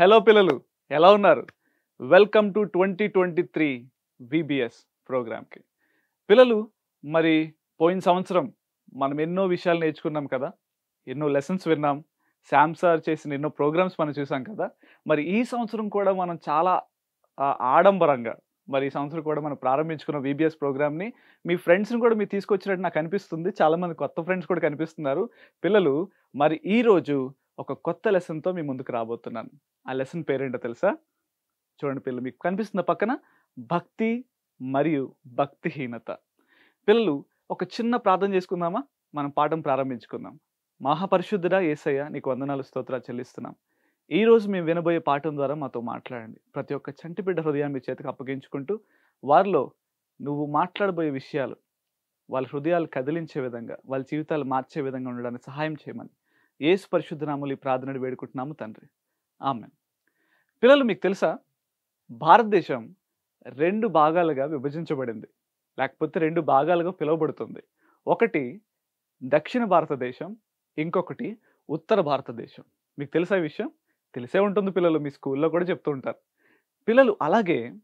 Hello పిల్లలు ఎలా ఉన్నారు? Welcome to twenty twenty three VBS ప్రోగ్రామ్కి. పిల్లలు మరి పోయిన సంవత్సరం మనం ఎన్నో విషయాలు నేర్చుకున్నాం కదా? ఎన్నో లెసన్స్ విన్నాం. శామ్ సార్ చేసిన ఎన్నో ప్రోగ్రామ్స్ మనం చూసాం కదా? మరి ఈ సంవత్సరం కూడా మనం చాలా ఆడంబరంగా మరి ఈ సంవత్సరం కూడా మనం ప్రారంభించుకున్న విబిఎస్ ప్రోగ్రామ్ని మీ ఫ్రెండ్స్ని కూడా మీరు తీసుకొచ్చినట్టు నాకు అనిపిస్తుంది. చాలామంది కొత్త ఫ్రెండ్స్ కూడా కనిపిస్తున్నారు. పిల్లలు మరి ఈరోజు ఒక కొత్త లెసన్తో మీ ముందుకు రాబోతున్నాను. ఆ లెసన్ పేరేంటో తెలుసా? చూడండి పిల్లలు మీకు కనిపిస్తున్న పక్కన భక్తి మరియు భక్తిహీనత. పిల్లలు ఒక చిన్న ప్రార్థన చేసుకుందామా? మనం పాఠం ప్రారంభించుకుందాం. మహాపరిశుద్ధుడా ఏసయ్య నీకు వందనాలు స్తోత్రాలు చెల్లిస్తున్నాం. ఈరోజు మేము వినబోయే పాఠం ద్వారా మాతో మాట్లాడండి. ప్రతి ఒక్క చంటిబిడ్డ హృదయాన్ని మీ చేతికి అప్పగించుకుంటూ వారిలో నువ్వు మాట్లాడబోయే విషయాలు వాళ్ళ హృదయాలు కదిలించే విధంగా వాళ్ళ జీవితాలు మార్చే విధంగా ఉండడానికి సహాయం చేయమని ఏసు పరిశుద్ధనాములు ఈ ప్రార్థనడు వేడుకుంటున్నాము తండ్రి. ఆమె పిల్లలు మీకు తెలుసా? భారతదేశం రెండు భాగాలుగా విభజించబడింది. లేకపోతే రెండు భాగాలుగా పిలువబడుతుంది. ఒకటి దక్షిణ భారతదేశం ఇంకొకటి ఉత్తర భారతదేశం. మీకు తెలుసా విషయం? తెలిసే ఉంటుంది పిల్లలు మీ స్కూల్లో కూడా చెప్తూ ఉంటారు. పిల్లలు అలాగే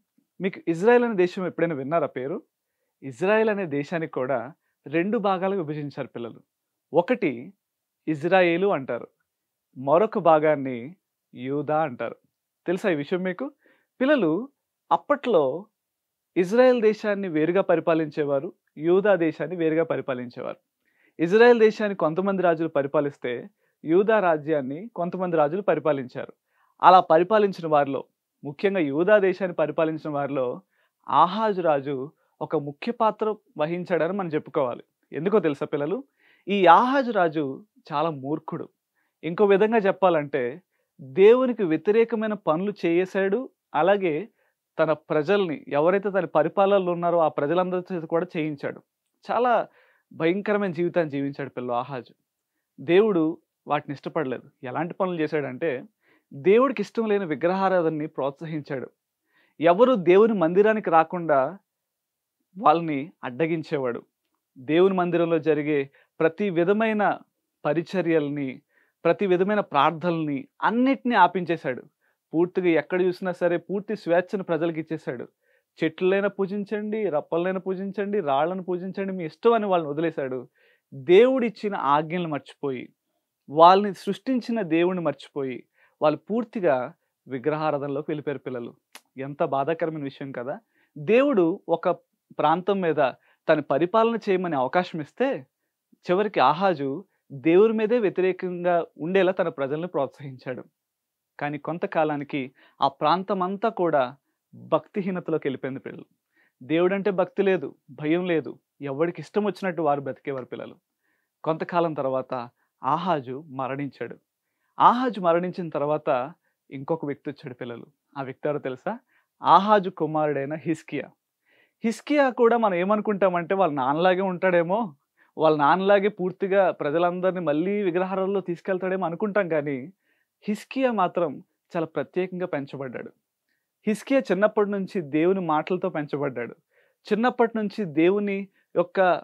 మీకు ఇజ్రాయెల్ అనే దేశం ఎప్పుడైనా విన్నారా పేరు? ఇజ్రాయెల్ అనే దేశానికి కూడా రెండు భాగాలుగా విభజించారు పిల్లలు. ఒకటి ఇజ్రాయేలు అంటారు. మరొక భాగాన్ని యూదా అంటారు. తెలుసా ఈ విషయం మీకు? పిల్లలు అప్పట్లో ఇజ్రాయెల్ దేశాన్ని వేరుగా పరిపాలించేవారు యూదా దేశాన్ని వేరుగా పరిపాలించేవారు. ఇజ్రాయెల్ దేశాన్ని కొంతమంది రాజులు పరిపాలిస్తే యూదా రాజ్యాన్ని కొంతమంది రాజులు పరిపాలించారు. అలా పరిపాలించిన వారిలో ముఖ్యంగా యూదా దేశాన్ని పరిపాలించిన వారిలో ఆహాజు రాజు ఒక ముఖ్య పాత్ర వహించాడని మనం చెప్పుకోవాలి. ఎందుకో తెలుసా పిల్లలు? ఈ ఆహాజు రాజు చాలా మూర్ఖుడు. ఇంకో విధంగా చెప్పాలంటే దేవునికి వ్యతిరేకమైన పనులు చేసాడు అలాగే తన ప్రజల్ని ఎవరైతే తన పరిపాలనలో ఉన్నారో ఆ ప్రజలందరి చేత కూడా చేయించాడు. చాలా భయంకరమైన జీవితాన్ని జీవించాడు పిల్లలు ఆహాజు. దేవుడు వాటిని ఇష్టపడలేదు. ఎలాంటి పనులు చేశాడంటే దేవుడికి ఇష్టం లేని విగ్రహారాధనని ప్రోత్సహించాడు. ఎవరు దేవుని మందిరానికి రాకుండా వాళ్ళని అడ్డగించేవాడు. దేవుని మందిరంలో జరిగే ప్రతి విధమైన పరిచర్యల్ని ప్రతి విధమైన ప్రార్థనల్ని అన్నిటినీ ఆపించేశాడు. పూర్తిగా ఎక్కడ చూసినా సరే పూర్తి స్వేచ్ఛను ప్రజలకు ఇచ్చేశాడు. చెట్లైనా పూజించండి రప్పలైనా పూజించండి రాళ్ళను పూజించండి మీ ఇష్టం అని వాళ్ళని వదిలేశాడు. దేవుడిచ్చిన ఆజ్ఞలు మర్చిపోయి వాళ్ళని సృష్టించిన దేవుడిని మర్చిపోయి వాళ్ళు పూర్తిగా విగ్రహారాధనలోకి వెళ్ళిపోయారు పిల్లలు. ఎంత బాధాకరమైన విషయం కదా! దేవుడు ఒక ప్రాంతం మీద తన పరిపాలన చేయమని అవకాశం ఇస్తే చివరికి ఆహాజు దేవుడి మీదే వ్యతిరేకంగా ఉండేలా తన ప్రజల్ని ప్రోత్సహించాడు. కానీ కొంతకాలానికి ఆ ప్రాంతం అంతా కూడా భక్తిహీనతలోకి వెళ్ళిపోయింది పిల్లలు. దేవుడంటే భక్తి లేదు భయం లేదు ఎవరికి ఇష్టం వచ్చినట్టు వారు బతికేవారు పిల్లలు. కొంతకాలం తర్వాత ఆహాజు మరణించాడు. ఆహాజు మరణించిన తర్వాత ఇంకొక వ్యక్తి వచ్చాడు పిల్లలు. ఆ వ్యక్తి ఎవరో తెలుసా? ఆహాజు కుమారుడైన హిస్కియా హిస్కియా కూడా మనం ఏమనుకుంటామంటే వాళ్ళ నాన్నలాగే ఉంటాడేమో వాళ్ళ నాన్నలాగే పూర్తిగా ప్రజలందరినీ మళ్ళీ విగ్రహాలలో తీసుకెళ్తాడేమో అనుకుంటాం కానీ హిస్కియా మాత్రం చాలా ప్రత్యేకంగా పెంచబడ్డాడు. హిస్కియా చిన్నప్పటి నుంచి దేవుని మాటలతో పెంచబడ్డాడు. చిన్నప్పటి నుంచి దేవుని యొక్క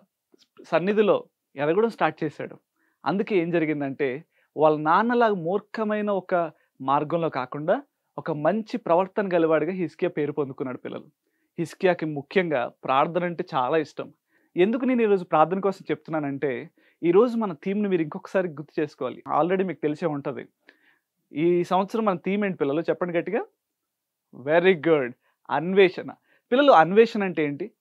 సన్నిధిలో ఎరగడం స్టార్ట్ చేశాడు. అందుకే ఏం జరిగిందంటే వాళ్ళ నాన్నలాగా మూర్ఖమైన ఒక మార్గంలో కాకుండా ఒక మంచి ప్రవర్తన గలవాడిగా హిస్కియా పేరు పొందుకున్నాడు పిల్లలు. హిస్కియాకి ముఖ్యంగా ప్రార్థన అంటే చాలా ఇష్టం. ఎందుకు నేను ఈరోజు ప్రార్థన కోసం చెప్తున్నానంటే ఈరోజు మన థీమ్ని మీరు ఇంకొకసారి గుర్తు చేసుకోవాలి. ఆల్రెడీ మీకు తెలిసే ఉంటుంది. ఈ సంవత్సరం మన థీమ్ ఏంటి పిల్లలు? చెప్పండి గట్టిగా. వెరీ గుడ్ అన్వేషణ. పిల్లలు అన్వేషణ అంటే ఏంటి?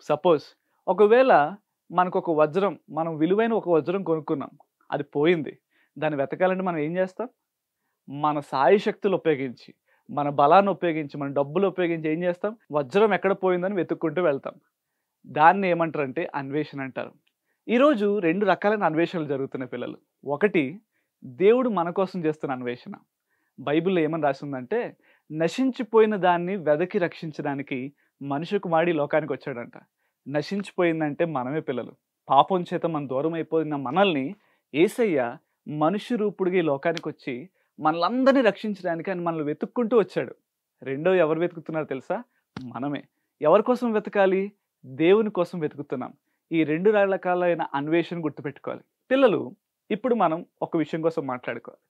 సపోజ్ ఒకవేళ మనకు ఒక వజ్రం మనం విలువైన ఒక వజ్రం కొనుక్కున్నాం. అది పోయింది. దాన్ని వెతకాలంటే మనం ఏం చేస్తాం? మన సాయి శక్తులు ఉపయోగించి మన బలాన్ని ఉపయోగించి మన డబ్బులు ఉపయోగించి ఏం చేస్తాం? వజ్రం ఎక్కడ పోయిందని వెతుక్కుంటూ వెళ్తాం. దాన్ని ఏమంటారంటే అన్వేషణ అంటారు. ఈరోజు రెండు రకాలైన అన్వేషణలు జరుగుతున్నాయి పిల్లలు. ఒకటి దేవుడు మన కోసం చేస్తున్న అన్వేషణ. బైబిల్లో ఏమని రాసిందంటే నశించిపోయిన దాన్ని వెదకి రక్షించడానికి మనిషి కుమారి లోకానికి వచ్చాడంట. నశించిపోయిందంటే మనమే పిల్లలు. పాపం చేత మన దూరం అయిపోయిన మనల్ని ఏసయ్య మనుష్య రూపుడిగా ఈ లోకానికి వచ్చి మనలందరినీ రక్షించడానికి ఆయన మనల్ని వెతుక్కుంటూ వచ్చాడు. రెండో ఎవరు వెతుకుతున్నారో తెలుసా? మనమే. ఎవరి కోసం వెతకాలి? దేవుని కోసం వెతుకుతున్నాం. ఈ రెండు రకాలైన అన్వేషణ గుర్తుపెట్టుకోవాలి. పిల్లలు ఇప్పుడు మనం ఒక విషయం కోసం మాట్లాడుకోవాలి.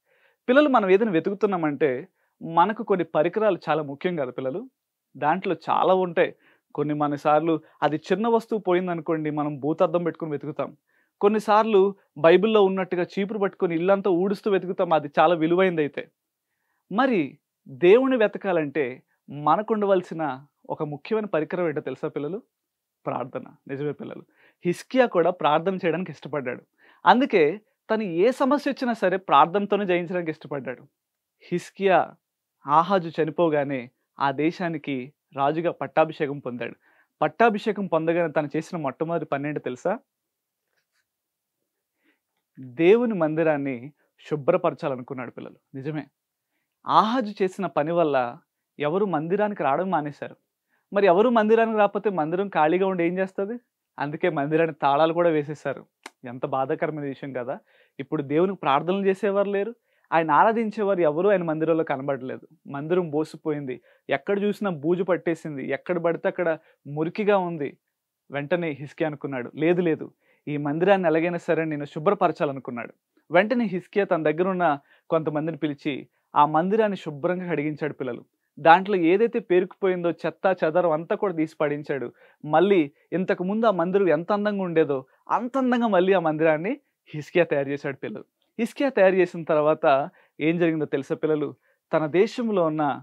పిల్లలు మనం ఏదైనా వెతుకుతున్నామంటే మనకు కొన్ని పరికరాలు చాలా ముఖ్యం కదా పిల్లలు. దాంట్లో చాలా ఉంటాయి. కొన్ని మనసార్లు అది చిన్న వస్తువు పోయిందనుకోండి మనం భూతద్దం పెట్టుకుని వెతుకుతాం. కొన్నిసార్లు బైబిల్లో ఉన్నట్టుగా చీపురు పట్టుకొని ఇల్లంతా ఊడుస్తూ వెతుకుతాం. అది చాలా విలువైంది అయితే మరి దేవుని వెతకాలంటే మనకు ఉండవలసిన ఒక ముఖ్యమైన పరికరం ఏంటో తెలుసా పిల్లలు? ప్రార్థన. నిజమే పిల్లలు. హిస్కియా కూడా ప్రార్థన చేయడానికి ఇష్టపడ్డాడు. అందుకే తను ఏ సమస్య వచ్చినా సరే ప్రార్థనతోనే జయించడానికి ఇష్టపడ్డాడు. హిస్కియా ఆహాజు చనిపోగానే ఆ దేశానికి రాజుగా పట్టాభిషేకం పొందాడు. పట్టాభిషేకం పొందగానే తను చేసిన మొట్టమొదటి పన్నెండు తెలుసా? దేవుని మందిరాన్ని శుభ్రపరచాలనుకున్నాడు పిల్లలు. నిజమే. ఆహాజు చేసిన పని వల్ల ఎవరు మందిరానికి రావడం మానేశారు. మరి ఎవరు మందిరానికి రాకపోతే మందిరం ఖాళీగా ఉండి ఏం చేస్తుంది? అందుకే మందిరానికి తాళాలు కూడా వేసేసారు ఎంత బాధాకరమైన విషయం కదా! ఇప్పుడు దేవునికి ప్రార్థనలు చేసేవారు లేరు. ఆయన ఆరాధించేవారు ఎవరు ఆయన మందిరంలో కనబడలేదు. మందిరం బోసిపోయింది ఎక్కడ చూసినా బూజు పట్టేసింది. ఎక్కడ పడితే అక్కడ మురికిగా ఉంది. వెంటనే హిస్కి అనుకున్నాడు. లేదు లేదు. ఈ మందిరాన్ని ఎలాగైనా సరే నేను శుభ్రపరచాలనుకున్నాడు. వెంటనే హిస్కియా తన దగ్గర ఉన్న కొంతమందిని పిలిచి ఆ మందిరాన్ని శుభ్రంగా కడిగించాడు పిల్లలు. దాంట్లో ఏదైతే పేరుకుపోయిందో చెత్త చెదరం అంతా కూడా తీసి పడించాడు. మళ్ళీ ఇంతకు ముందు ఆ మందిరం ఎంత అందంగా ఉండేదో అంత అందంగా మళ్ళీ ఆ మందిరాన్ని హిస్కియా తయారు చేశాడు పిల్లలు. హిస్కియా తయారు చేసిన తర్వాత ఏం జరిగిందో తెలుసా పిల్లలు? తన దేశంలో ఉన్న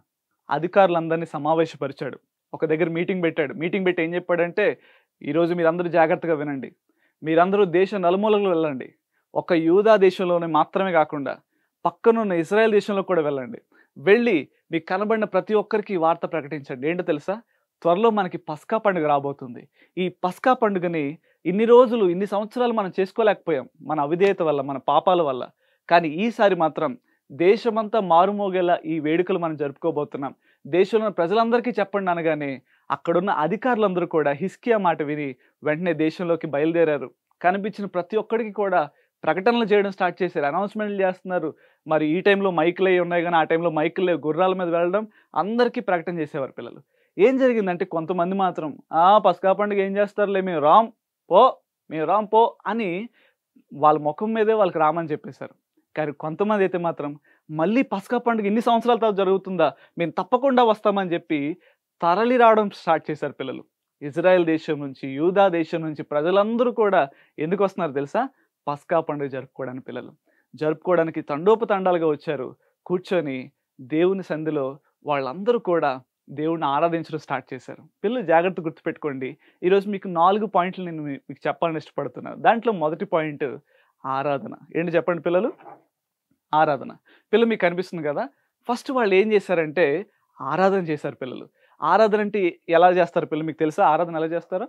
అధికారులందరినీ సమావేశపరిచాడు. ఒక దగ్గర మీటింగ్ పెట్టాడు. మీటింగ్ పెట్టి ఏం చెప్పాడంటే ఈరోజు మీరందరూ జాగ్రత్తగా వినండి. మీరందరూ దేశ నలుమూలకు వెళ్ళండి. ఒక యూదా దేశంలోనే మాత్రమే కాకుండా పక్కనున్న ఇజ్రాయెల్ దేశంలో కూడా వెళ్ళండి. వెళ్ళి మీకు కనబడిన ప్రతి ఒక్కరికి ఈ వార్త ప్రకటించండి. ఏంటో తెలుసా? త్వరలో మనకి పస్కా పండుగ రాబోతుంది. ఈ పస్కా పండుగని ఇన్ని రోజులు ఇన్ని సంవత్సరాలు మనం చేసుకోలేకపోయాం మన అవిధేయత వల్ల మన పాపాల వల్ల. కానీ ఈసారి మాత్రం దేశమంతా మారుమోగేలా ఈ వేడుకలు మనం జరుపుకోబోతున్నాం. దేశంలో ప్రజలందరికీ చెప్పండి అనగానే అక్కడున్న అధికారులందరూ కూడా హిస్కియా మాట విని వెంటనే దేశంలోకి బయలుదేరారు. కనిపించిన ప్రతి ఒక్కడికి కూడా ప్రకటనలు చేయడం స్టార్ట్ చేశారు. అనౌన్స్మెంట్లు చేస్తున్నారు. మరి ఈ టైంలో మైకులు అయి ఉన్నాయి కానీ ఆ టైంలో మైకులు లేవు. గుర్రాల మీద వెళ్ళడం అందరికీ ప్రకటన చేసేవారు పిల్లలు. ఏం జరిగిందంటే కొంతమంది మాత్రం ఆ పసకా పండుగ ఏం చేస్తారులే మేము రామ్ పో మేము రామ్ పో అని వాళ్ళ ముఖం మీదే వాళ్ళకి రామని చెప్పేశారు. కానీ కొంతమంది అయితే మాత్రం మళ్ళీ పసకా పండుగ ఇన్ని సంవత్సరాల తర్వాత జరుగుతుందా? మేము తప్పకుండా వస్తామని చెప్పి తరలి రావడం స్టార్ట్ చేశారు పిల్లలు. ఇజ్రాయెల్ దేశం నుంచి యూదా దేశం నుంచి ప్రజలందరూ కూడా ఎందుకు వస్తున్నారు తెలుసా? పస్కా పండుగ జరుపుకోవడానికి పిల్లలు. జరుపుకోవడానికి తండోపతండాలుగా వచ్చారు. కూర్చొని దేవుని సంధిలో వాళ్ళందరూ కూడా దేవుణ్ణి ఆరాధించడం స్టార్ట్ చేశారు. పిల్లలు జాగ్రత్త గుర్తుపెట్టుకోండి. ఈరోజు మీకు నాలుగు పాయింట్లు నేను మీ- మీకు చెప్పాలని ఇష్టపడుతున్నాను దాంట్లో మొదటి పాయింట్ ఆరాధన. ఏంటి చెప్పండి పిల్లలు? ఆరాధన. పిల్లలు మీకు కనిపిస్తుంది కదా? ఫస్ట్ వాళ్ళు ఏం చేశారంటే ఆరాధన చేశారు పిల్లలు. ఆరాధన అంటే ఎలా చేస్తారు పిల్లలు? మీకు తెలుసా? ఆరాధన ఎలా చేస్తారో?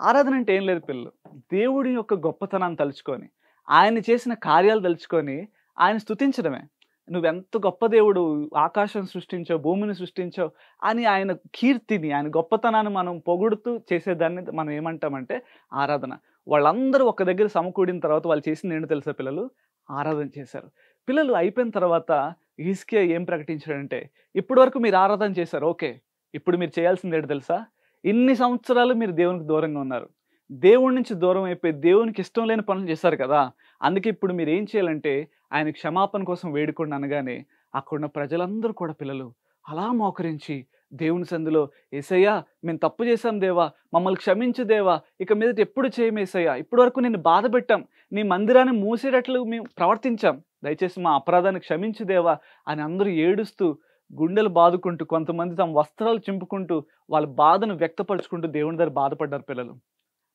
ఆరాధన అంటే ఏం లేదు పిల్లలు. దేవుడి యొక్క గొప్పతనాన్ని తలుచుకొని. ఆయన చేసిన కార్యాలు తలుచుకొని ఆయన స్తుతించడమే. నువ్వెంత గొప్ప దేవుడు ఆకాశం సృష్టించావు భూమిని సృష్టించావు అని ఆయన కీర్తిని ఆయన గొప్పతనాన్ని మనం పొగుడుతూ చేసేదాన్ని మనం ఏమంటామంటే ఆరాధన. వాళ్ళందరూ ఒక దగ్గర సమకూడిన తర్వాత వాళ్ళు చేసింది ఏంటో తెలుసా పిల్లలు? ఆరాధన చేశారు. పిల్లలు అయిపోయిన తర్వాత ఈస్కే ఏం ప్రకటించాడంటే ఇప్పటి వరకు మీరు ఆరాధన చేశారు ఓకే. ఇప్పుడు మీరు చేయాల్సింది ఏంటో తెలుసా? ఇన్ని సంవత్సరాలు మీరు దేవునికి దూరంగా ఉన్నారు. దేవుడి నుంచి దూరం అయిపోయి దేవునికి ఇష్టం లేని పనులు చేశారు కదా అందుకే ఇప్పుడు మీరు ఏం చేయాలంటే ఆయన క్షమాపణ కోసం వేడుకోండి అనగానే అక్కడున్న ప్రజలందరూ కూడా పిల్లలు అలా మోకరించి దేవుని సందులో ఏసయ్యా మేము తప్పు చేశాం దేవా మమ్మల్ని క్షమించు దేవా ఇక మీదట ఎప్పుడు చేయము ఏసయ్యా ఇప్పటి వరకు నేను బాధ పెట్టాం నీ మందిరాన్ని మూసేటట్లు మేము ప్రవర్తించాం దయచేసి మా అపరాధాన్ని క్షమించు దేవా అని అందరూ ఏడుస్తూ గుండెలు బాదుకుంటూ కొంతమంది తమ వస్త్రాలు చింపుకుంటూ వాళ్ళ బాధను వ్యక్తపరుచుకుంటూ దేవుని దగ్గర బాధపడ్డారు పిల్లలు.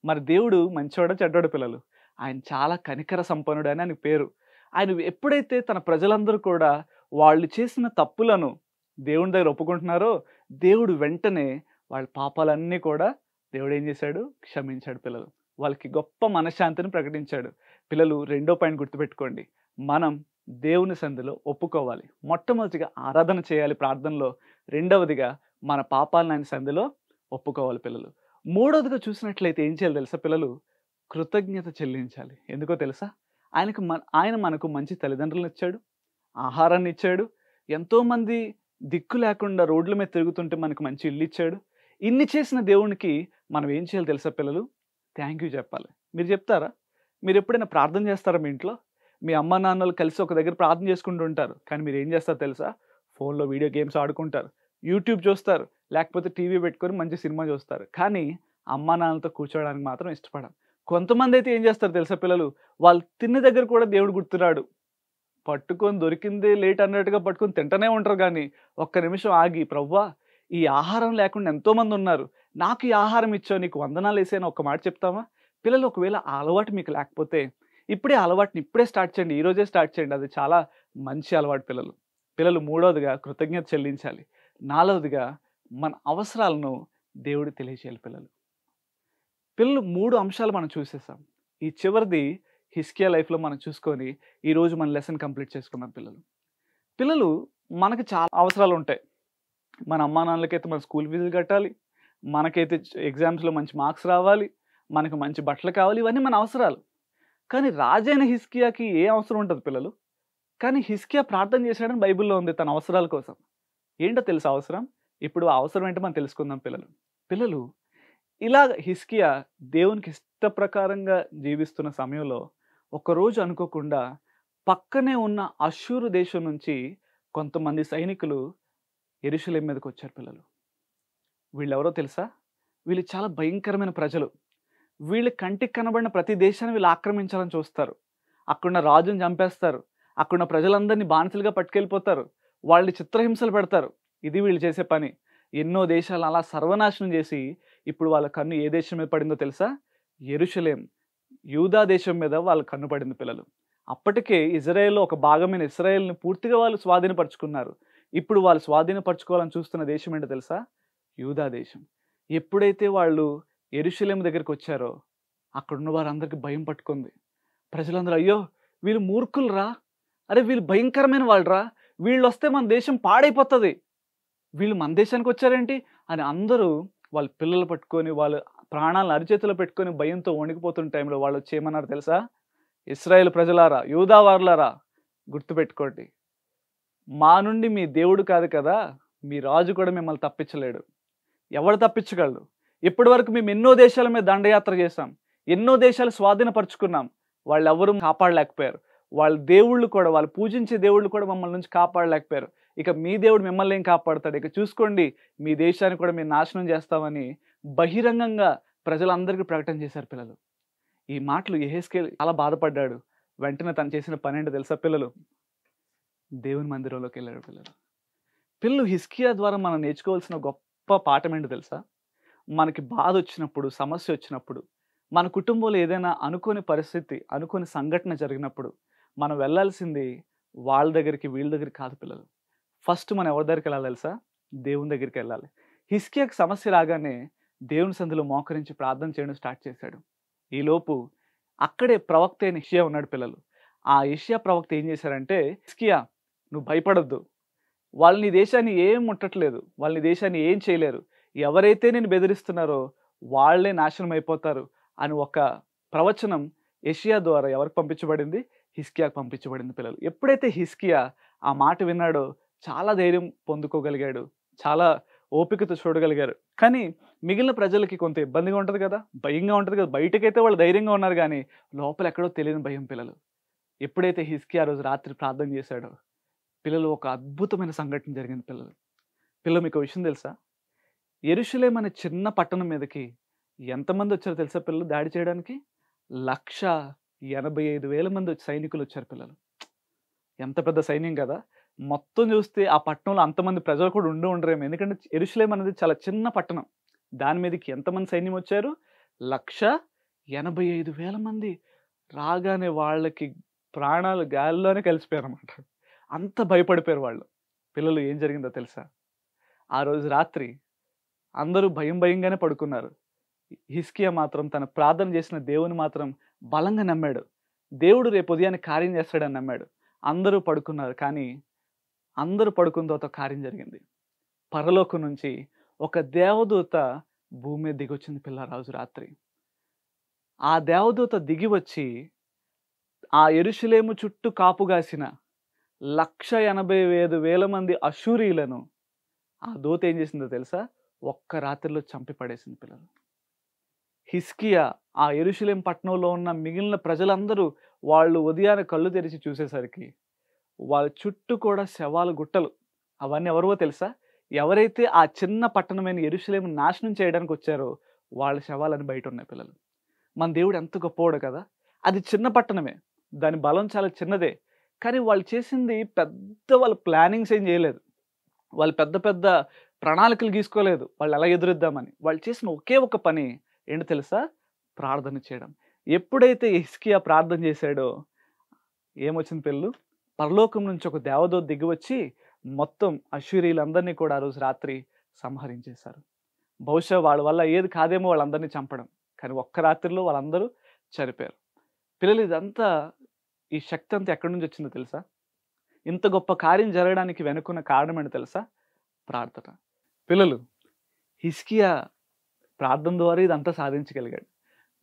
మరి దేవుడు మంచోడ చెడ్డోడు పిల్లలు? ఆయన చాలా కనికర సంపన్నుడు అని ఆయన పేరు. ఆయన ఎప్పుడైతే తన ప్రజలందరూ కూడా వాళ్ళు చేసిన తప్పులను దేవుని దగ్గర ఒప్పుకుంటున్నారో దేవుడు వెంటనే వాళ్ళ పాపాలన్నీ కూడా దేవుడు ఏం చేశాడు? క్షమించాడు పిల్లలు. వాళ్ళకి గొప్ప మనశ్శాంతిని ప్రకటించాడు. పిల్లలు రెండో పాయింట్ గుర్తుపెట్టుకోండి. మనం దేవుని సంధిలో ఒప్పుకోవాలి. మొట్టమొదటిగా ఆరాధన చేయాలి ప్రార్థనలో. రెండవదిగా మన పాపాలను ఆయన సంధిలో ఒప్పుకోవాలి పిల్లలు. మూడవదిగా చూసినట్లయితే ఏం చేయాలి తెలుసా పిల్లలు? కృతజ్ఞత చెల్లించాలి. ఎందుకో తెలుసా? ఆయనకు మన ఆయన మనకు మంచి తల్లిదండ్రులను ఇచ్చాడు. ఆహారాన్ని ఇచ్చాడు. ఎంతోమంది దిక్కు లేకుండా రోడ్ల మీద తిరుగుతుంటే మనకు మంచి ఇల్లు ఇచ్చాడు. ఇన్ని చేసిన దేవునికి మనం ఏం చేయాలి తెలుసా పిల్లలు? థ్యాంక్ యూ చెప్పాలి. మీరు చెప్తారా? మీరు ఎప్పుడైనా ప్రార్థన చేస్తారా మీ ఇంట్లో? మీ అమ్మ నాన్నలు కలిసి ఒక దగ్గర ప్రార్థన చేసుకుంటూ ఉంటారు. కానీ మీరు ఏం చేస్తారు తెలుసా? ఫోన్లో వీడియో గేమ్స్ ఆడుకుంటారు. యూట్యూబ్ చూస్తారు. లేకపోతే టీవీ పెట్టుకొని మంచి సినిమా చూస్తారు. కానీ అమ్మా నాన్నలతో కూర్చోవడానికి మాత్రం ఇష్టపడరు. కొంతమంది అయితే ఏం చేస్తారు తెలుసా పిల్లలు? వాళ్ళు తిన్న దగ్గర కూడా దేవుడు గుర్తున్నాడు పట్టుకొని దొరికింది లేట్ అన్నట్టుగా పట్టుకొని తింటూనే ఉంటారు కానీ ఒక్క నిమిషం ఆగి ప్రవ్వా ఈ ఆహారం లేకుండా ఎంతోమంది ఉన్నారు. నాకు ఈ ఆహారం ఇచ్చావు నీకు వందనాలు వేసేయని ఒక మాట చెప్తావా? పిల్లలు ఒకవేళ ఆ అలవాటు మీకు లేకపోతే ఇప్పుడే అలవాటుని ఇప్పుడే స్టార్ట్ చేయండి. ఈరోజే స్టార్ట్ చేయండి. అది చాలా మంచి అలవాటు పిల్లలు. పిల్లలు మూడవదిగా కృతజ్ఞత చెల్లించాలి. నాలుగవదిగా మన అవసరాలను దేవుడు తెలియచేయాలి పిల్లలు. పిల్లలు మూడు అంశాలు మనం చూసేసాం. ఈ చివరిది హిస్కియా లైఫ్లో మనం చూసుకొని ఈరోజు మన లెసన్ కంప్లీట్ చేసుకున్నాం పిల్లలు. పిల్లలు మనకు చాలా అవసరాలు ఉంటాయి. మన అమ్మా నాన్నలకైతే మన స్కూల్ ఫీజులు కట్టాలి. మనకైతే ఎగ్జామ్స్లో మంచి మార్క్స్ రావాలి. మనకు మంచి బట్టలు కావాలి. ఇవన్నీ మన అవసరాలు. కానీ రాజైన హిస్కియాకి ఏ అవసరం ఉంటుంది పిల్లలు? కానీ హిస్కియా ప్రార్థన చేశాడని బైబిల్లో ఉంది తన అవసరాల కోసం. ఏంటో తెలుసు అవసరం? ఇప్పుడు అవసరం ఏంటో మనం తెలుసుకుందాం పిల్లలు. పిల్లలు ఇలా హిస్కియా దేవునికి ఇష్ట ప్రకారంగా జీవిస్తున్న సమయంలో ఒకరోజు అనుకోకుండా పక్కనే ఉన్న అశూరు దేశం నుంచి కొంతమంది సైనికులు ఎరుషలేం మీదకి వచ్చారు పిల్లలు. వీళ్ళెవరో తెలుసా? వీళ్ళు చాలా భయంకరమైన ప్రజలు. వీళ్ళు కంటికి కనబడిన ప్రతి దేశాన్ని వీళ్ళు ఆక్రమించాలని చూస్తారు. అక్కడున్న రాజుని చంపేస్తారు. అక్కడున్న ప్రజలందరినీ బానిసలుగా పట్టుకెళ్ళిపోతారు. వాళ్ళని చిత్రహింసలు పెడతారు. ఇది వీళ్ళు చేసే పని. ఎన్నో దేశాలు అలా సర్వనాశనం చేసి ఇప్పుడు వాళ్ళ కన్ను ఏ దేశం మీద పడిందో తెలుసా? ఎరుషలేం. యూదా దేశం మీద వాళ్ళ కన్ను పడింది పిల్లలు. అప్పటికే ఇజ్రాయెల్లో ఒక భాగమైన ఇస్రాయెల్ని పూర్తిగా వాళ్ళు స్వాధీనపరుచుకున్నారు. ఇప్పుడు వాళ్ళు స్వాధీనపరచుకోవాలని చూస్తున్న దేశం ఏంటో తెలుసా? యూదా దేశం. ఎప్పుడైతే వాళ్ళు ఎరుషలేం దగ్గరికి వచ్చారో అక్కడున్న వారందరికీ భయం పట్టుకుంది. ప్రజలందరూ అయ్యో! వీళ్ళు మూర్ఖులు రా. అరే వీళ్ళు భయంకరమైన వాళ్ళు రా. వీళ్ళు వస్తే మన దేశం పాడైపోతుంది. వీళ్ళు మన దేశానికి వచ్చారేంటి? అని అందరూ వాళ్ళ పిల్లలు పట్టుకొని వాళ్ళు ప్రాణాలను అరిచేతిలో పెట్టుకొని భయంతో వణికిపోతున్న టైంలో వాళ్ళు చేయమన్నారు తెలుసా? ఇస్రాయేల్ ప్రజలారా యూదావారులారా గుర్తుపెట్టుకోండి. మా నుండి మీ దేవుడు కాదు కదా మీ రాజు కూడా మిమ్మల్ని తప్పించలేడు. ఎవడు తప్పించగలడు? ఇప్పటి వరకు మేము ఎన్నో దేశాల మీద దండయాత్ర చేశాం. ఎన్నో దేశాలు స్వాధీనపరుచుకున్నాం. వాళ్ళు ఎవరు కాపాడలేకపోయారు. వాళ్ళ దేవుళ్ళు కూడా వాళ్ళు పూజించే దేవుళ్ళు కూడా మమ్మల్ని నుంచి కాపాడలేకపోయారు. ఇక మీ దేవుడు మిమ్మల్ని ఏం కాపాడతాడు? ఇక చూసుకోండి మీ దేశాన్ని కూడా మేము నాశనం చేస్తామని బహిరంగంగా ప్రజలందరికీ ప్రకటన చేశారు పిల్లలు. ఈ మాటలు ఎహెస్కేల్ చాలా బాధపడ్డాడు. వెంటనే తను చేసిన పని తెలుసా పిల్లలు? దేవుని మందిరంలోకి వెళ్ళాడు పిల్లలు. పిల్లలు హిస్కియా ద్వారా మనం నేర్చుకోవాల్సిన గొప్ప పాఠం ఏంటి తెలుసా? మనకి బాధ వచ్చినప్పుడు సమస్య వచ్చినప్పుడు మన కుటుంబంలో ఏదైనా అనుకోని పరిస్థితి అనుకోని సంఘటన జరిగినప్పుడు మనం వెళ్ళాల్సింది వాళ్ళ దగ్గరికి వీళ్ళ దగ్గరికి కాదు పిల్లలు. ఫస్ట్ మనం ఎవరి దగ్గరికి వెళ్ళాలి తెలుసా? దేవుని దగ్గరికి వెళ్ళాలి హిస్కియాకి సమస్య రాగానే దేవుని సందులో మోకరించి ప్రార్థన చేయడం స్టార్ట్ చేశాడు. ఈలోపు అక్కడే ప్రవక్త అయిన ఇషియా ఉన్నాడు పిల్లలు. ఆ ఇషియా ప్రవక్త ఏం చేశారంటే హిస్కియా నువ్వు భయపడొద్దు. వాళ్ళని దేశాన్ని ఏం ముట్టట్లేదు. వాళ్ళని దేశాన్ని ఏం చేయలేరు. ఎవరైతే నేను బెదిరిస్తున్నారో వాళ్ళే నాశనం అయిపోతారు అని ఒక ప్రవచనం ఏషియా ద్వారా ఎవరికి పంపించబడింది? హిస్కియాకి పంపించబడింది పిల్లలు. ఎప్పుడైతే హిస్కియా ఆ మాట విన్నాడో చాలా ధైర్యం పొందుకోగలిగాడు. చాలా ఓపికతో చూడగలిగారు. కానీ మిగిలిన ప్రజలకి కొంత ఇబ్బందిగా ఉంటుంది కదా భయంగా ఉంటుంది కదా. బయటకైతే వాళ్ళు ధైర్యంగా ఉన్నారు కానీ లోపల ఎక్కడో తెలియని భయం పిల్లలు. ఎప్పుడైతే హిస్కి ఆ రోజు రాత్రి ప్రార్థన చేశాడో పిల్లలు ఒక అద్భుతమైన సంఘటన జరిగింది పిల్లలు. పిల్లలు మీకు విషయం తెలుసా? ఎరుషులేం అనే చిన్న పట్టణం మీదకి ఎంతమంది వచ్చారో తెలుసా పిల్లలు దాడి చేయడానికి? లక్ష ఎనభై ఐదు వేల మంది సైనికులు వచ్చారు పిల్లలు. ఎంత పెద్ద సైన్యం కదా. మొత్తం చూస్తే ఆ పట్టణంలో అంతమంది ప్రజలు కూడా ఉండి ఉండరేమో. ఎందుకంటే ఎరుసలేం అనేది చాలా చిన్న పట్టణం. దాని మీదకి ఎంతమంది సైన్యం వచ్చారు? లక్ష ఎనభై ఐదు వేల మంది. రాగానే వాళ్ళకి ప్రాణాలు గాలిలోనే కలిసిపోయారు అనమాట అంత భయపడిపోయారు వాళ్ళు. పిల్లలు ఏం జరిగిందో తెలుసా? ఆ రోజు రాత్రి అందరూ భయం భయంగానే పడుకున్నారు. హిస్కియా మాత్రం తన ప్రార్థన చేసిన దేవుని మాత్రం బలంగా నమ్మాడు. దేవుడు రేపు ఉదయాన్ని కార్యం చేస్తాడని నమ్మాడు. అందరూ పడుకున్నారు. కానీ అందరూ పడుకున్న తర్వాత కార్యం జరిగింది. పరలోకం నుంచి ఒక దేవదూత భూమి మీద దిగొచ్చింది పిల్లరాజు రాత్రి. ఆ దేవదూత దిగి వచ్చి ఆ ఎరుషులేము చుట్టూ కాపుగాసిన లక్ష ఎనభై ఐదు వేల మంది అశూరీలను ఆ దూత ఏం చేసిందో తెలుసా? ఒక్క రాత్రిలో చంపి పడేసింది పిల్లలు. హిస్కియా ఆ ఎరుషలేం పట్టణంలో ఉన్న మిగిలిన ప్రజలందరూ వాళ్ళు ఉదయాన్నే కళ్ళు తెరిచి చూసేసరికి వాళ్ళ చుట్టూ కూడా శవాలు గుట్టలు అవన్నీ ఎవరివో తెలుసా? ఎవరైతే ఆ చిన్న పట్టణమైన ఎరుషలేం నాశనం చేయడానికి వచ్చారో వాళ్ళ శవాలని బయట ఉన్నాయి పిల్లలు. మన దేవుడు ఎంత గొప్పవాడు కదా! అది చిన్న పట్టణమే. దాని బలం చాలా చిన్నదే. కానీ వాళ్ళు చేసింది పెద్ద వాళ్ళ ప్లానింగ్స్ ఏం చేయలేదు. వాళ్ళు పెద్ద పెద్ద ప్రణాళికలు గీసుకోలేదు. వాళ్ళు ఎలా ఎదురిద్దామని. వాళ్ళు చేసిన ఒకే ఒక పని ఏంటి తెలుసా? ప్రార్థన చేయడం. ఎప్పుడైతే ఇస్కియా ప్రార్థన చేశాడో ఏమొచ్చింది పిల్లలు? పరలోకం నుంచి ఒక దేవదూత దిగి వచ్చి మొత్తం అశ్వరీలందరినీ కూడా ఆ రోజు రాత్రి సంహరించేశారు. బహుశా వాళ్ళ వల్ల ఏది కాదేమో వాళ్ళందరినీ చంపడం. కానీ ఒక్క రాత్రిలో వాళ్ళందరూ చనిపోయారు. పిల్లలు ఇదంతా ఈ శక్తి అంతా ఎక్కడి నుంచి వచ్చిందో తెలుసా? ఇంత గొప్ప కార్యం జరగడానికి వెనుకున్న కారణం ఏంటో తెలుసా? ప్రార్థన. పిల్లలు హిస్కియా ప్రార్థన ద్వారా ఇదంతా సాధించగలిగాడు.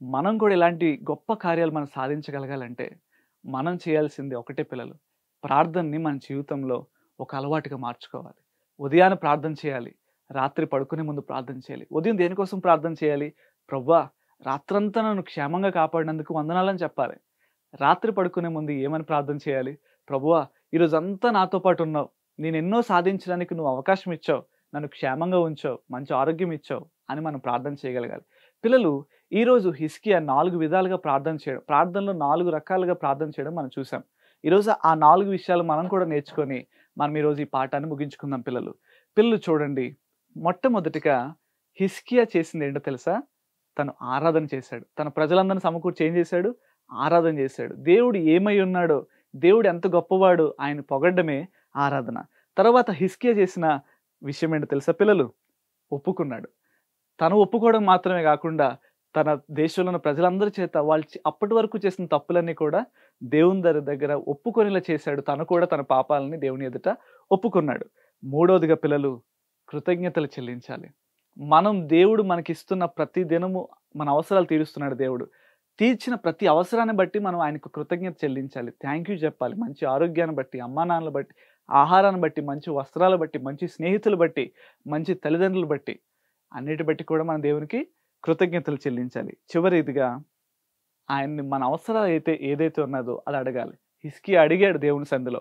మనం కూడా ఇలాంటి గొప్ప కార్యాలు మనం సాధించగలగాలంటే మనం చేయాల్సింది ఒకటే పిల్లలు. ప్రార్థనని మన జీవితంలో ఒక అలవాటుగా మార్చుకోవాలి. ఉదయాన్నే ప్రార్థన చేయాలి రాత్రి పడుకునే ముందు ప్రార్థన చేయాలి. ఉదయం దేనికోసం ప్రార్థన చేయాలి? ప్రవ్వా రాత్రంతా నన్ను క్షేమంగా కాపాడినందుకు వందనాలని చెప్పాలి. రాత్రి పడుకునే ముందు ఏమని ప్రార్థన చేయాలి? ప్రభువా ఈరోజు అంతా నాతో పాటు ఉన్నావు. నేను ఎన్నో సాధించడానికి నువ్వు అవకాశం ఇచ్చావు. నన్ను క్షేమంగా ఉంచావు. మంచి ఆరోగ్యం ఇచ్చావు అని మనం ప్రార్థన చేయగలగాలి. పిల్లలు ఈరోజు హిస్కియా నాలుగు విధాలుగా ప్రార్థన చేయడం ప్రార్థనలో నాలుగు రకాలుగా ప్రార్థన చేయడం మనం చూసాం. ఈరోజు ఆ నాలుగు విషయాలు మనం కూడా నేర్చుకొని మనం ఈరోజు ఈ పాఠాన్ని ముగించుకుందాం పిల్లలు. పిల్లలు చూడండి మొట్టమొదటిగా హిస్కియా చేసింది ఏంటో తెలుసా? తను ఆరాధన చేశాడు. తన ప్రజలందరిని సమకూర్చి ఏం చేశాడు? ఆరాధన చేశాడు. దేవుడు ఏమై ఉన్నాడో దేవుడు ఎంత గొప్పవాడు ఆయన పొగడ్డమే ఆరాధన. తర్వాత హిస్కియా చేసిన విషయం ఏంటో తెలుసా పిల్లలు? ఒప్పుకున్నాడు. తను ఒప్పుకోవడం మాత్రమే కాకుండా తన దేశంలో ఉన్న ప్రజలందరి చేత వాళ్ళు అప్పటి వరకు చేసిన తప్పులన్నీ కూడా దేవుని దగ్గర దగ్గర ఒప్పుకొనిలా చేశాడు. తను కూడా తన పాపాలని దేవుని ఎదుట ఒప్పుకున్నాడు. మూడవదిగా పిల్లలు కృతజ్ఞతలు చెల్లించాలి. మనం దేవుడు మనకిస్తున్న ప్రతి దినము మన అవసరాలు తీరుస్తున్నాడు దేవుడు. తీర్చిన ప్రతి అవసరాన్ని బట్టి మనం ఆయనకు కృతజ్ఞత చెల్లించాలి. థ్యాంక్ యూ చెప్పాలి. మంచి ఆరోగ్యాన్ని బట్టి అమ్మా నాన్నలు బట్టి ఆహారాన్ని బట్టి మంచి వస్త్రాలు బట్టి మంచి స్నేహితులు బట్టి మంచి తల్లిదండ్రులు బట్టి అన్నిటి బట్టి కూడా మన దేవునికి కృతజ్ఞతలు చెల్లించాలి. చివరిదిగా ఆయన్ని మన అవసరాలు అయితే ఏదైతే ఉన్నదో అది అడగాలి. హిస్కి అడిగాడు దేవుని సందులో.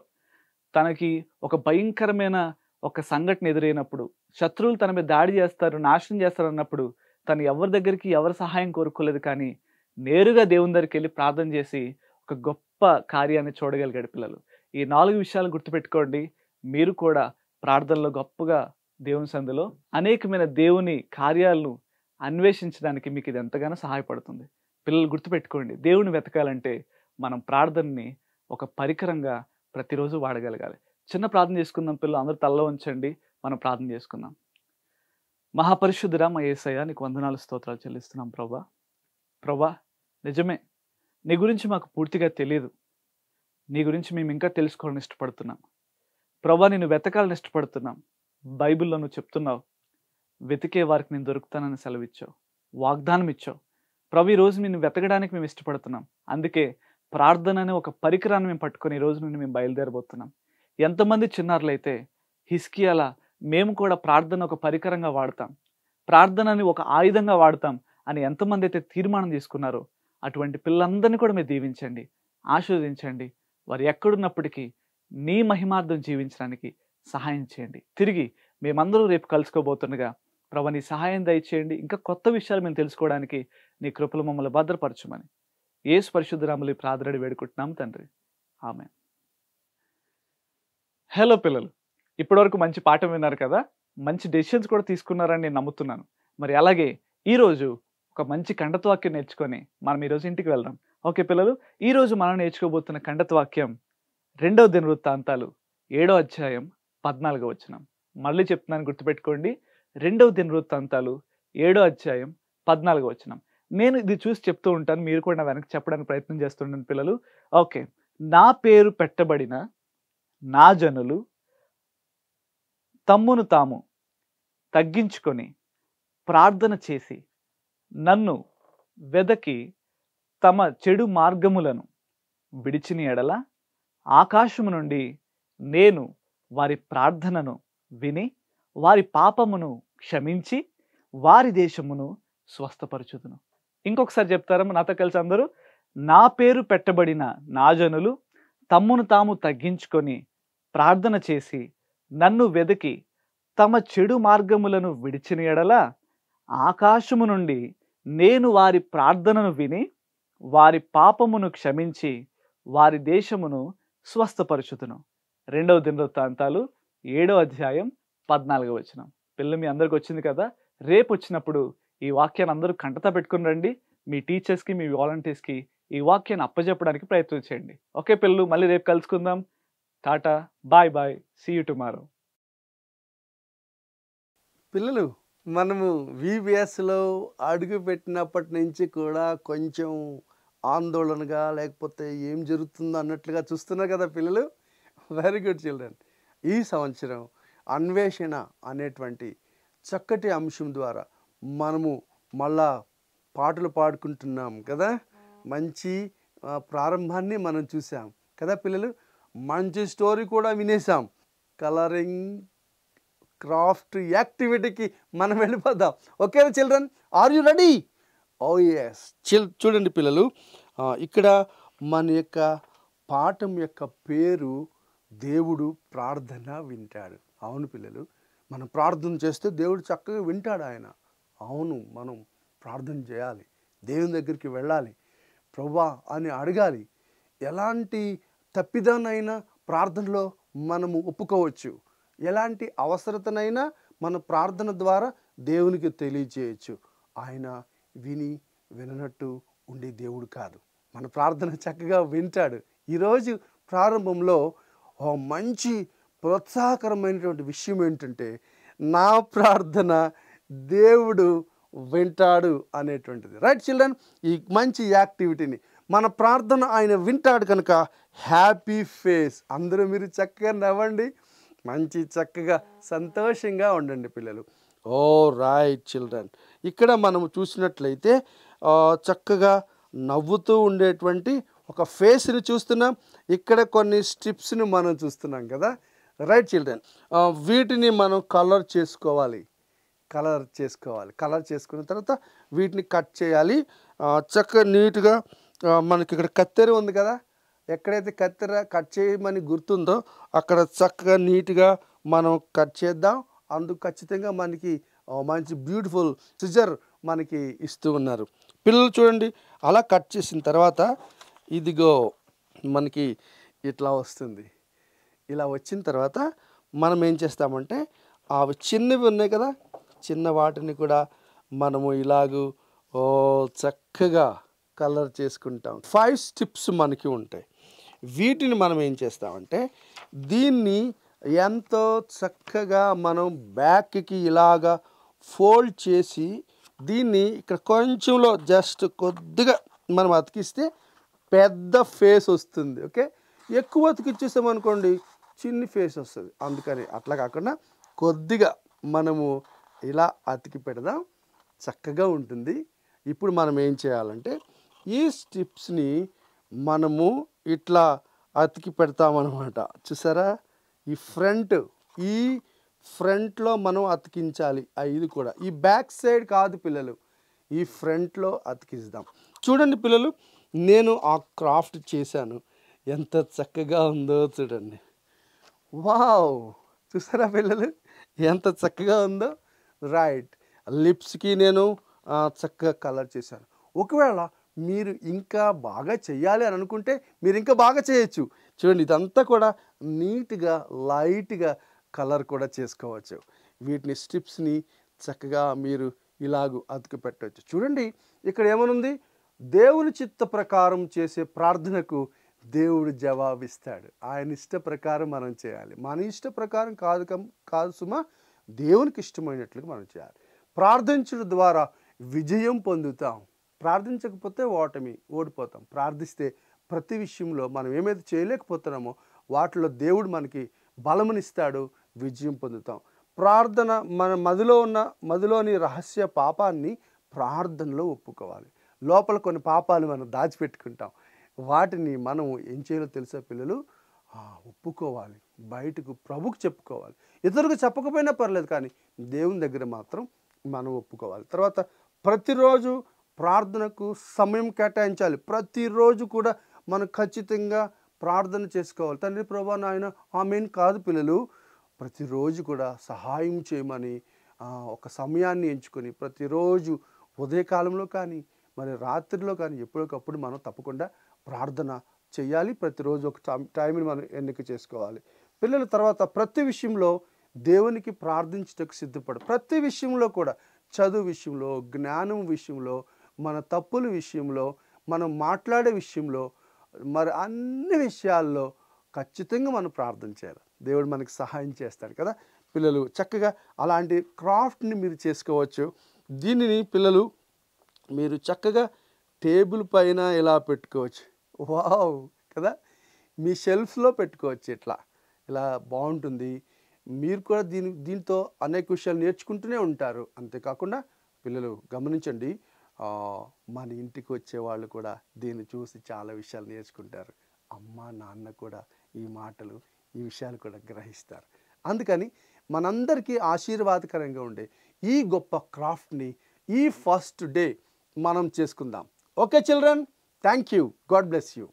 తనకి ఒక భయంకరమైన ఒక సంఘటన ఎదురైనప్పుడు శత్రువులు తన మీద దాడి చేస్తారు నాశనం చేస్తారు అన్నప్పుడు తను ఎవరి దగ్గరికి ఎవరి సహాయం కోరుకోలేదు కానీ నేరుగా దేవుని దగ్గరికి వెళ్ళి ప్రార్థన చేసి ఒక గొప్ప కార్యాన్ని చూడగలిగాడు పిల్లలు. ఈ నాలుగు విషయాలు గుర్తుపెట్టుకోండి. మీరు కూడా ప్రార్థనలో గొప్పగా దేవుని సందులో అనేకమైన దేవుని కార్యాలను అన్వేషించడానికి మీకు ఇది ఎంతగానో సహాయపడుతుంది. పిల్లలు గుర్తుపెట్టుకోండి దేవుని వెతకాలంటే మనం ప్రార్థనని ఒక పరికరంగా ప్రతిరోజు వాడగలగాలి. చిన్న ప్రార్థన చేసుకుందాం పిల్లలు అందరూ తల్ల ఉంచండి మనం ప్రార్థన చేసుకుందాం. మహాపరిశుద్ధురా మా ఏసయ్య నీకు వందనాలు స్తోత్రాలు చెల్లిస్తున్నాం ప్రభా. ప్రభా నిజమే నీ గురించి మాకు పూర్తిగా తెలియదు నీ గురించి మేము ఇంకా తెలుసుకోవాలని ఇష్టపడుతున్నాం. ప్రభా నేను వెతకాలని ఇష్టపడుతున్నాం. బైబిల్లో నువ్వు చెప్తున్నావు వెతికే వారికి నేను దొరుకుతానని సెలవిచ్చావు. వాగ్దానం ఇచ్చావు ప్రభు ఈరోజు రోజు నేను వెతకడానికి మేము ఇష్టపడుతున్నాం. అందుకే ప్రార్థన అనే ఒక పరికరాన్ని మేము పట్టుకొని ఈ రోజు నుండి మేము బయలుదేరబోతున్నాం. ఎంతమంది చిన్నారులైతే హిస్కియాలా మేము కూడా ప్రార్థన ఒక పరికరంగా వాడతాం. ప్రార్థనని ఒక ఆయుధంగా వాడతాం అని ఎంతమంది అయితే తీర్మానం తీసుకున్నారో అటువంటి పిల్లలందరినీ కూడా మీరు దీవించండి ఆశీర్వదించండి. వారు ఎక్కడున్నప్పటికీ నీ మహిమార్థం జీవించడానికి సహాయం చేయండి. తిరిగి మేమందరూ రేపు కలుసుకోబోతుండగా ప్రభా నీ సహాయం దయచేయండి. ఇంకా కొత్త విషయాలు మేము తెలుసుకోవడానికి నీ కృపలు మమ్మల్ని భద్రపరచమని. ఏసు పరిశుద్ధరాములు ప్రార్థనడి వేడుకుంటున్నాం తండ్రి. ఆమె హలో పిల్లలు ఇప్పటివరకు మంచి పాఠం విన్నారు కదా? మంచి డెసిషన్స్ కూడా తీసుకున్నారని నేను నమ్ముతున్నాను. మరి అలాగే ఈరోజు ఒక మంచి కండతవాక్యం నేర్చుకొని మనం ఈరోజు ఇంటికి వెళ్దాం. ఓకే పిల్లలు ఈరోజు మనం నేర్చుకోబోతున్న కండతవాక్యం రెండవ దినవృత్తాంతాలు ఏడో అధ్యాయం పద్నాలుగో వచ్చినాం మళ్ళీ చెప్తున్నాను గుర్తుపెట్టుకోండి. రెండవ దినవృత్తాంతాలు ఏడో అధ్యాయం పద్నాలుగో వచనం. నేను ఇది చూసి చెప్తూ ఉంటాను మీరు కూడా నా వెనక్కి చెప్పడానికి ప్రయత్నం చేస్తుంటాను పిల్లలు. ఓకే. నా పేరు పెట్టబడిన నా జనులు తమ్మును తాము తగ్గించుకొని ప్రార్థన చేసి నన్ను వెదకి తమ చెడు మార్గములను విడిచిన ఎడల ఆకాశము నుండి నేను వారి ప్రార్థనను విని వారి పాపమును క్షమించి వారి దేశమును స్వస్థపరచుదును. ఇంకొకసారి చెప్తారమ్మ నాతో కలిసి అందరూ నా పేరు పెట్టబడిన నా జనులు తమ్మును తాము తగ్గించుకొని ప్రార్థన చేసి నన్ను వెదకి తమ చెడు మార్గములను విడిచిన ఎడల ఆకాశము నుండి నేను వారి ప్రార్థనను విని వారి పాపమును క్షమించి వారి దేశమును స్వస్థపరచుతును రెండవ దినవృత్తాంతాలు ఏడో అధ్యాయం పద్నాలుగవ వచనం. పిల్ల మీ అందరికి వచ్చింది కదా రేపు వచ్చినప్పుడు ఈ వాక్యాన్ని అందరూ కంటతా పెట్టుకుని రండి. మీ టీచర్స్కి మీ వాలంటీర్స్కి ఈ వాక్యాన్ని అప్పచెప్పడానికి ప్రయత్నం చేయండి. ఓకే పిల్లలు మళ్ళీ రేపు కలుసుకుందాం. Tata bye bye. See you tomorrow పిల్లలు మనము విబిఎస్లో అడుగు పెట్టినప్పటి నుంచి కూడా కొంచెం ఆందోళనగా లేకపోతే ఏం జరుగుతుందో అన్నట్లుగా చూస్తున్నారు కదా పిల్లలు. వెరీ గుడ్ చిల్డ్రన్ ఈ సంవత్సరం అన్వేషణ అనేటువంటి చక్కటి అంశం ద్వారా మనము మళ్ళా పాటలు పాడుకుంటున్నాం కదా? మంచి ప్రారంభాన్ని మనం చూసాం కదా పిల్లలు? మంచి స్టోరీ కూడా వినేసాం కలరింగ్ క్రాఫ్ట్ యాక్టివిటీకి మనం వెళ్ళిపోదాం. ఓకేనా children are you ready? Oh yes. Chill చూడండి పిల్లలు ఇక్కడ మన యొక్క పాఠం యొక్క పేరు దేవుడు ప్రార్థన వింటాడు. అవును పిల్లలు. మనం ప్రార్థన చేస్తే దేవుడు చక్కగా వింటాడు ఆయన. అవును మనం ప్రార్థన చేయాలి. దేవుని దగ్గరికి వెళ్ళాలి. ప్రభా అని అడగాలి. ఎలాంటి తప్పిదానైనా ప్రార్థనలో మనము ఒప్పుకోవచ్చు. ఎలాంటి అవసరతనైనా మన ప్రార్థన ద్వారా దేవునికి తెలియచేయచ్చు. ఆయన విని విననట్టు ఉండే దేవుడు కాదు. మన ప్రార్థన చక్కగా వింటాడు. ఈరోజు ప్రారంభంలో ఓ మంచి ప్రోత్సాహకరమైనటువంటి విషయం ఏంటంటే నా ప్రార్థన దేవుడు వింటాడు అనేటువంటిది. రైట్ చిల్డ్రన్ ఈ మంచి యాక్టివిటీని. మన ప్రార్థన ఆయన వింటాడు కనుక హ్యాపీ ఫేస్. అందరూ మీరు చక్కగా నవ్వండి. మంచి చక్కగా సంతోషంగా ఉండండి పిల్లలు. ఓ రైట్ చిల్డ్రన్ ఇక్కడ మనం చూసినట్లయితే చక్కగా నవ్వుతూ ఉండేటువంటి ఒక ఫేస్ని చూస్తున్నాం. ఇక్కడ కొన్ని స్ట్రిప్స్ని మనం చూస్తున్నాం కదా. రైట్ చిల్డ్రన్ వీటిని మనం కలర్ చేసుకోవాలి. కలర్ చేసుకోవాలి. కలర్ చేసుకున్న తర్వాత వీటిని కట్ చేయాలి. చక్కగా నీట్గా మనకి ఇక్కడ కత్తెర ఉంది కదా? ఎక్కడైతే కత్తెర కట్ చేయమని గుర్తుందో అక్కడ చక్కగా నీట్గా మనం కట్ చేద్దాం. అందుకు ఖచ్చితంగా మనకి మంచి బ్యూటిఫుల్ సిజర్ మనకి ఇస్తూ ఉన్నారు. పిల్లలు చూడండి అలా కట్ చేసిన తర్వాత ఇదిగో మనకి ఇట్లా వస్తుంది. ఇలా వచ్చిన తర్వాత మనం ఏం చేస్తామంటే అవి చిన్నవి ఉన్నాయి కదా చిన్న వాటిని కూడా మనము ఇలాగూ ఓ చక్కగా కలర్ చేసుకుంటాం. ఫైవ్ స్టిప్స్ మనకి ఉంటాయి. వీటిని మనం ఏం చేస్తామంటే దీన్ని ఎంతో చక్కగా మనం బ్యాక్కి ఇలాగా ఫోల్డ్ చేసి దీన్ని ఇక్కడ కొంచెంలో జస్ట్ కొద్దిగా మనం అతికిస్తే పెద్ద ఫేస్ వస్తుంది. ఓకే? ఎక్కువ అతికిచ్చేసామనుకోండి చిన్ని ఫేస్ వస్తుంది. అందుకని అట్లా కాకుండా కొద్దిగా మనము ఇలా అతికి పెడదాం. చక్కగా ఉంటుంది. ఇప్పుడు మనం ఏం చేయాలంటే ఈ స్టిప్స్ని మనము ఇట్లా అతికి పెడతామన్నమాట. చూసారా? ఈ ఫ్రంట్ ఈ ఫ్రంట్లో మనం అతికించాలి. ఇది కూడా. ఈ బ్యాక్ సైడ్ కాదు పిల్లలు. ఈ ఫ్రంట్లో అతికిస్తాం. చూడండి పిల్లలు నేను ఆ క్రాఫ్ట్ చేశాను. ఎంత చక్కగా ఉందో చూడండి. వావ్! చూసారా పిల్లలు? ఎంత చక్కగా ఉందో? రైట్. లిప్స్కి నేను చక్కగా కలర్ చేశాను. ఒకవేళ మీరు ఇంకా బాగా చేయాలి అని అనుకుంటే మీరు ఇంకా బాగా చేయొచ్చు. చూడండి ఇదంతా కూడా నీట్గా లైట్గా కలర్ కూడా చేసుకోవచ్చు. వీటిని స్ట్రిప్స్ని చక్కగా మీరు ఇలాగూ అతుకు పెట్టవచ్చు చూడండి ఇక్కడ ఏమనుంది? దేవుని చిత్త ప్రకారం చేసే ప్రార్థనకు దేవుడు జవాబిస్తాడు. ఆయన ఇష్ట ప్రకారం మనం చేయాలి. మన ఇష్ట ప్రకారం కాదు కం- కాదు సుమా దేవునికి ఇష్టమైనట్లుగా మనం చేయాలి. ప్రార్థించడం ద్వారా విజయం పొందుతాం. ప్రార్థించకపోతే ఓటమి ఓడిపోతాం. ప్రార్థిస్తే ప్రతి విషయంలో మనం ఏమైతే చేయలేకపోతున్నామో వాటిలో దేవుడు మనకి బలమునిస్తాడు విజయం పొందుతాం. ప్రార్థన మన మదిలో ఉన్న మదిలోని రహస్య పాపాన్ని ప్రార్థనలో ఒప్పుకోవాలి. లోపల కొన్ని పాపాలు మనం దాచిపెట్టుకుంటాం. వాటిని మనం ఏం చేయాలో తెలుసా పిల్లలు? ఒప్పుకోవాలి. బయటకు ప్రభుకు చెప్పుకోవాలి. ఇతరులకు చెప్పకపోయినా పర్లేదు కానీ దేవుని దగ్గర మాత్రం మనం ఒప్పుకోవాలి. తర్వాత ప్రతిరోజు ప్రార్థనకు సమయం కేటాయించాలి. ప్రతిరోజు కూడా మనం ఖచ్చితంగా ప్రార్థన చేసుకోవాలి. తండ్రి ప్రభా నాయన ఆమెన్ కాదు పిల్లలు. ప్రతిరోజు కూడా సహాయం చేయమని ఒక సమయాన్ని ఎంచుకొని ప్రతిరోజు ఉదయకాలంలో కానీ మరి రాత్రిలో కానీ ఎప్పటికప్పుడు మనం తప్పకుండా ప్రార్థన చేయాలి. ప్రతిరోజు ఒక టైం- టైంని మనం ఎన్నిక చేసుకోవాలి. పిల్లల తర్వాత ప్రతి విషయంలో దేవునికి ప్రార్థించటకు సిద్ధపడు ప్రతి విషయంలో కూడా చదువు విషయంలో జ్ఞానం విషయంలో మన తప్పుల విషయంలో మనం మాట్లాడే విషయంలో మరి అన్ని విషయాల్లో ఖచ్చితంగా మనం ప్రార్థన చేయాలి. దేవుడు మనకి సహాయం చేస్తాడు కదా. పిల్లలు చక్కగా అలాంటి క్రాఫ్ట్ని మీరు చేసుకోవచ్చు. దీనిని పిల్లలు మీరు చక్కగా టేబుల్ పైన ఇలా పెట్టుకోవచ్చు. వావ్! కదా? మీ షెల్ఫ్లో పెట్టుకోవచ్చు ఇట్లా. ఇలా బాగుంటుంది మీరు కూడా దీని దీంతో అనేక విషయాలు నేర్చుకుంటూనే ఉంటారు. అంతేకాకుండా పిల్లలు గమనించండి మన ఇంటికి వచ్చే వాళ్ళు కూడా దీన్ని చూసి చాలా విషయాలు నేర్చుకుంటారు. అమ్మ నాన్న కూడా ఈ మాటలు ఈ విషయాలు కూడా గ్రహిస్తారు. అందుకని మనందరికీ ఆశీర్వాదకరంగా ఉండే ఈ గొప్ప క్రాఫ్ట్ని ఈ ఫస్ట్ డే మనం చేసుకుందాం. Okay children? Thank you God bless you